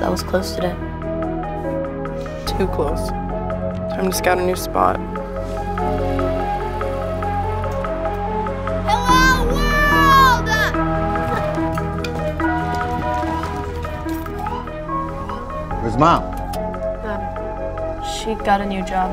That was close today. Too close. Time to scout a new spot. Hello, world! Where's mom? Um, she got a new job.